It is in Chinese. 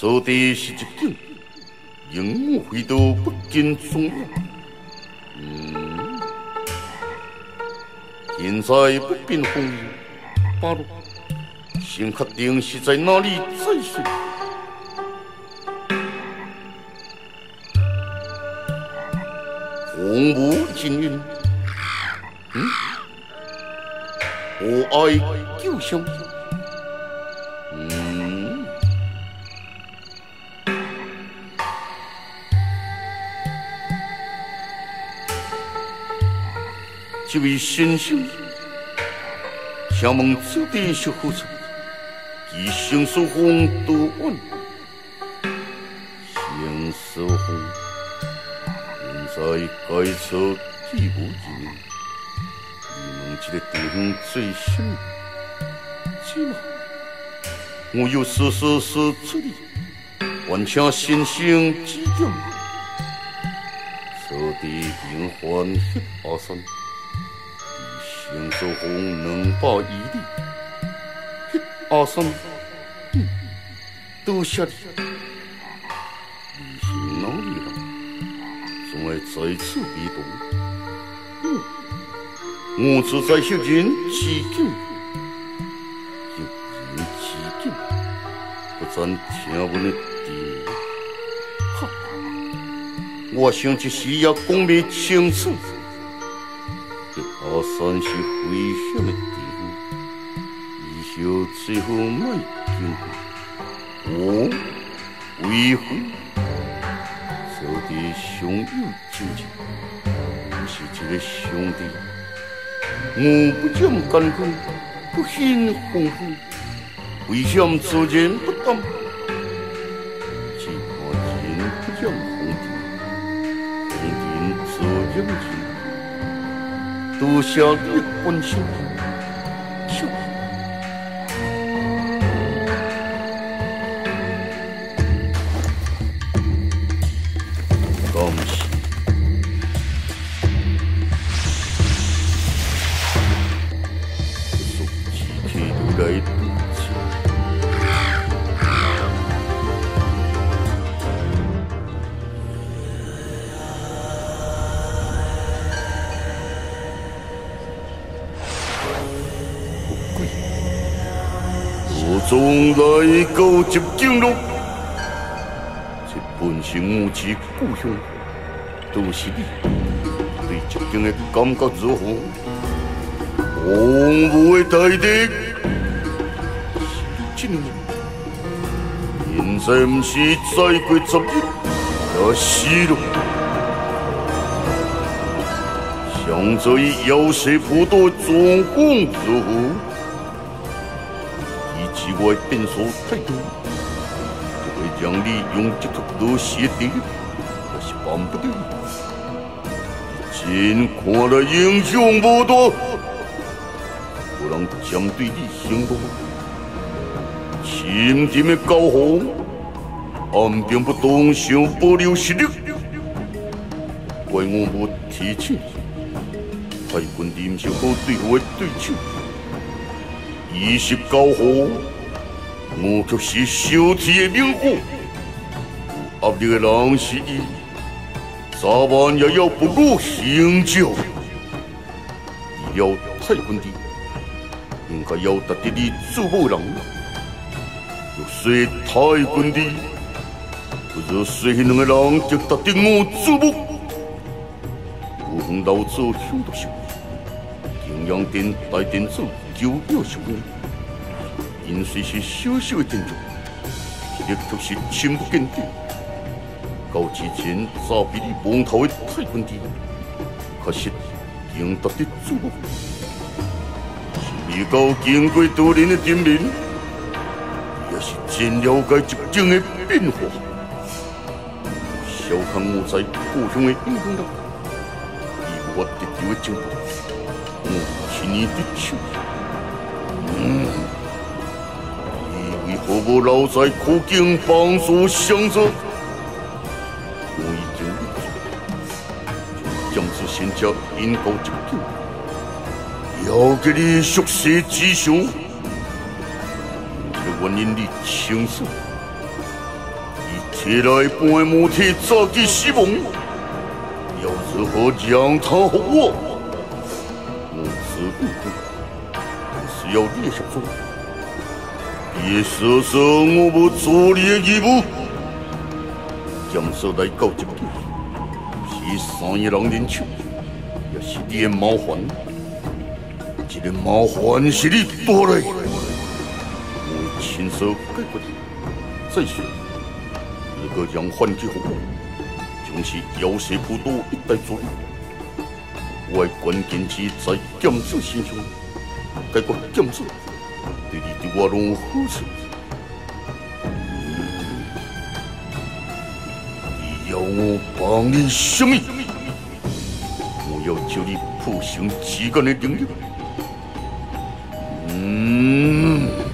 所地是一景，荧幕回到不见踪影。嗯，现在不变风八路，先确定是在哪里再说。红舞金云，嗯，我爱旧乡。这位先生，请问此地是何处？吉星所风多安？星所风，现在该处地无人，你们这个地方最新，起码我有事事事处理，还请先生指教。此地平缓一阿三。杨守红能报一里，阿三，多谢你。你是哪里人？总爱在此避动。我是在小人祈敬，小人祈敬，不赞听闻的地。哈，我想这需要公明清楚。三是危险的地方，以后最好莫经过。我为何走的兄友亲近，不是这个兄弟？我不讲干戈，不兴鸿福，为什么做人不当？只怕人不讲红尘，红尘做人情。多谢你关从来高接经路，这本是母子故乡，都是你对接经的感觉如何？王母的大地，是真的。现在不是再过十日，要死了。想在妖邪普渡状况如何？我变数太多，就会让你用这个多些的，我是办不到。真看来英雄不多，不能针对你行动。前天的高红，俺并不动手保留实力，怪我无提醒。太君临时好对我的对手，伊是高红。我却是小天的命苦，压力的人是伊，早晚也要不顾行就。要太君的，应该要得的你做某人，要说太君的，不如说两个人就得的我做某。不红老祖想到什么？景阳殿大殿主就要什么？因虽是小小的建筑，力却是深不见底。高之前早比你蒙头的太君帝，可惜赢得的主。是未到经过多年的证明，也是真了解执政的变化。小康我在故乡的英雄了，以我得到的进步，我是你的手。嗯。何不老在苦境帮助相助？我已经将此仙家引告究竟，要给你熟悉吉凶。这个原因你清楚，起来半母体早期死亡，要如何让他活我？我是不需要你的协助，别说说我不做你的义务。检测来到这里，是三个人认手，也是你的麻烦。这个麻烦是你带来，我亲手解决。再说，如果让反击复活，就是妖邪不多一代主力。我关键是在检测身上，解决检测，对你对我拢有好处。要我帮你什么？我要求你普行几个人的能力。嗯。